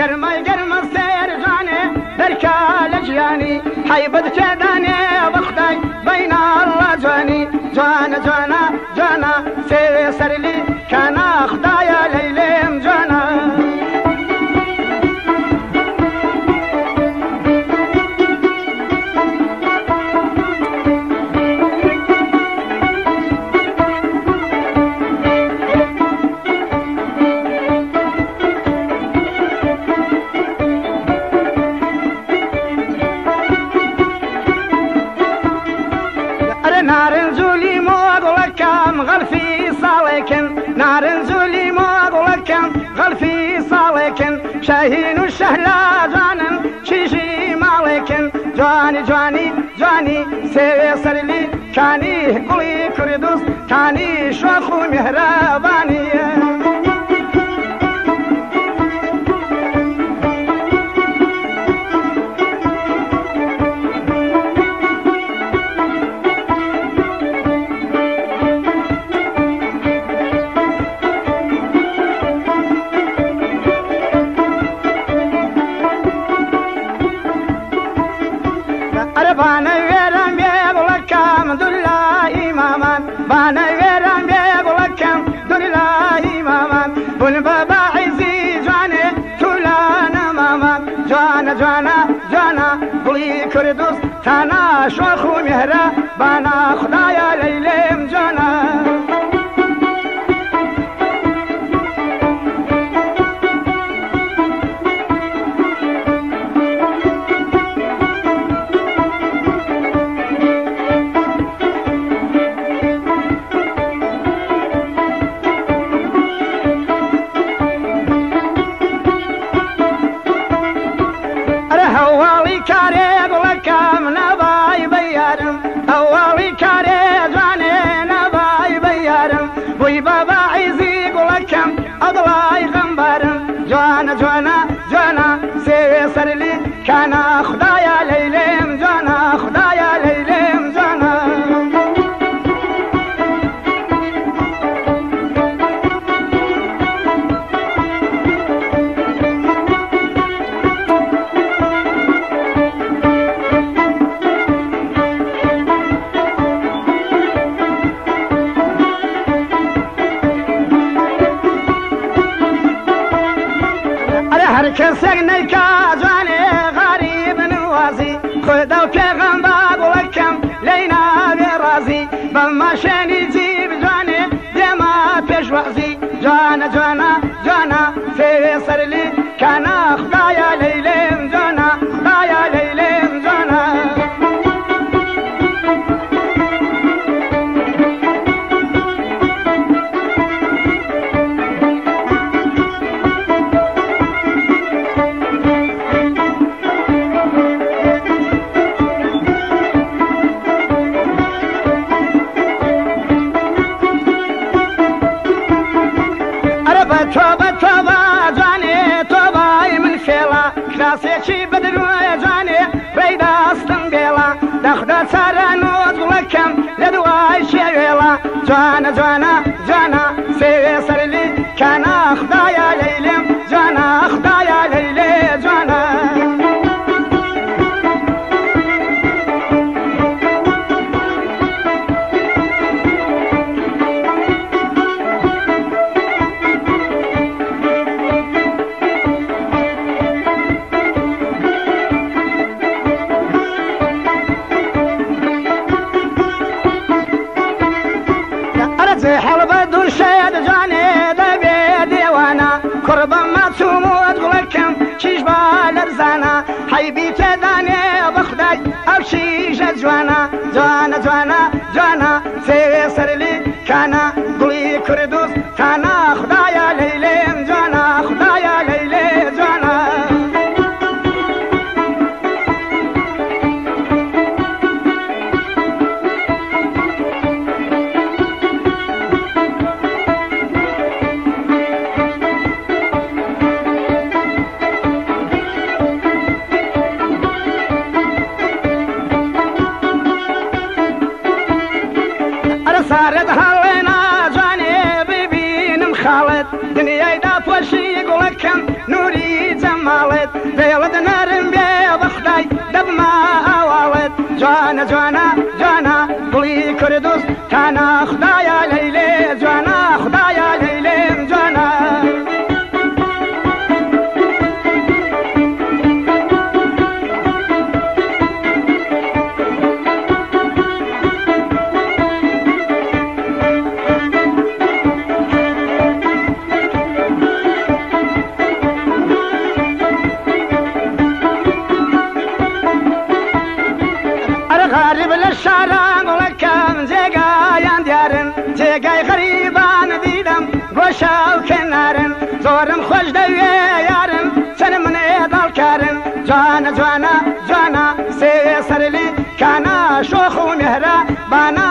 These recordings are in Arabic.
گەرمە سێر جوانێ دەرکا لە ژیانی حیبت تێدانێ بەخدای بەینا الله جوانە جوانە جوانە سێوێ سەرلی کانا مۆگوڵەکەم غەلفی ساڵێکن نارنجولی مۆگوڵەکەم غەلفی ساڵێکن شاهین و شەهلا جوانن چیژی ماڵێکن جوانی جوانی جوانی سێوێ سەرلی کانی گوڵی کوردوست کانی شۆخ عرفانه ویرم بیا بلکم دلله ایمامن بانه ویرم بیا بلکم دلله ایمامن بل بابا عزی جوانه تولانه مامن جوانه جوانه جوانه گلی کردوست تانا شوخ و مهره بانا خدا بەیارم بووی بەبا عیزی گوڵەکەم ئەدڵای غەمبارم جوانە جوانە جوانە سێوێ سەرلی هەر کەسێک نەیکا جوانێ غاریب نوازی خۆدا و پێغەمبا گوڵەکەم لەی ناوێ ڕازی بەماشێنی جیب جوانێ دێما تۆبە تۆبە جوانێ تۆبای من خێڵە کراسێکی بدروە جوانێ پێیداستم بێڵە دەخدا چارە نۆ گوڵەکەم لە دوای شێوێڵە جوانە جوانە جوانە. ئەرەجێ هەڵبە دووشێت جوانێ دەبێ دێوانە کوڕبە ماچوموت گوڵەکەم چیش با لەرزانە حیبی تێدانێ بەخدای ئەو شیژە جوانە جوانە جوانە داپۆشی گوڵەکەم نوری جەماڵێت دەڵت نەرم بێ بەخدای دەبما ئاواڵێت. جوانە جوانە جوانە گوڵی کوردوست تانا خدایە. جوانا جوانا جوانا سيسر لي كانا شوخ ومهرة بانا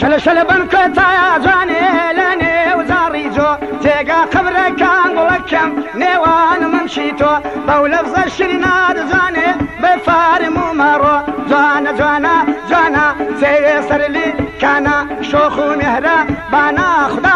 شل شل بنکە تایا جوانێ لە نێوزاری جۆ تێگا قبرەکان گوڵەکەم نێوان منشی تۆ بەو لەفزە شری نادزانێ بفارم و مەڕۆ جوانە جوانە جوانە سێ سەرلی کانە شۆخ و مێهرە بانە خدا